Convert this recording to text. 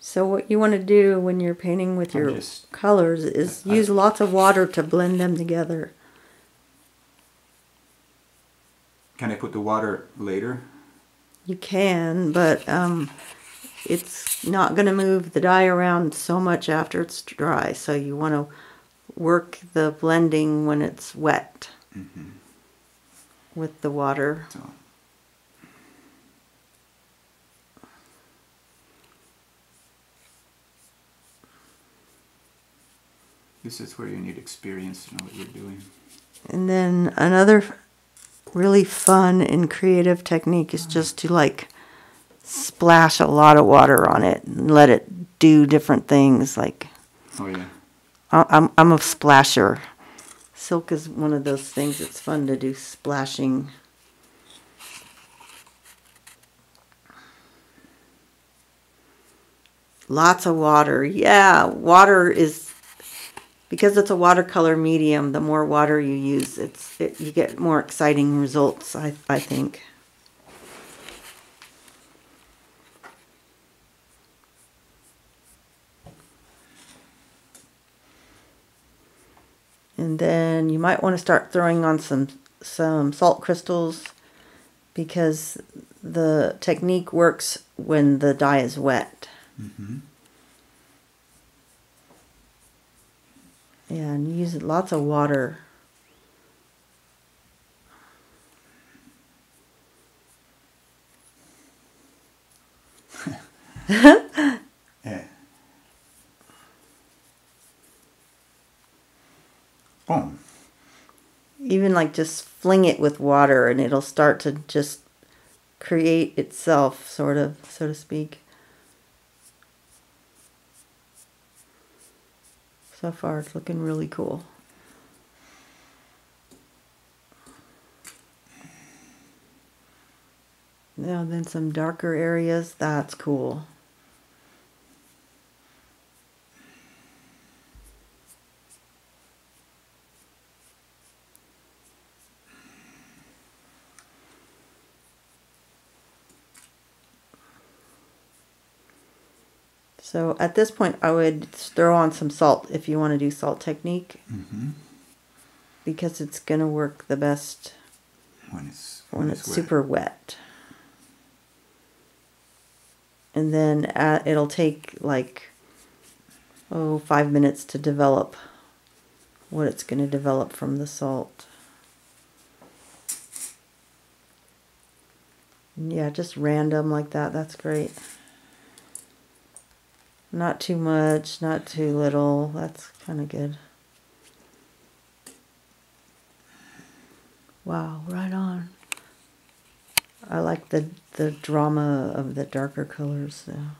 So what you want to do when you're painting with your just- colors is I- use lots of water to blend them together. Can I put the water later? You can, but um, it's not going to move the dye around so much after it's dry. So you want to work the blending when it's wet with the water. So this is where you need experience to know what you're doing. And then another really fun and creative technique is just to like splash a lot of water on it and let it do different things. Like Oh yeah. I'm I'm a splasher. Silk is one of those things it's fun to do splashing. Lots of water. Yeah, water is because it's a watercolor medium, the more water you use, it's it, you get more exciting results, I I think. And then you might want to start throwing on some some salt crystals because the technique works when the dye is wet. Yeah, and use lots of water. Yeah. Boom. Even like just fling it with water and it'll start to just create itself, sort of, so to speak. So far, it's looking really cool. Now, then some darker areas. That's cool. So at this point, I would throw on some salt if you want to do salt technique Mm-hmm. because it's going to work the best When it's when it's wet. super wet. And then uh, it'll take like, oh, five minutes to develop what it's going to develop from the salt. Yeah, just random like that. That's great. Not too much, not too little. That's kind of good. Wow, right on. I like the the drama of the darker colors. Yeah.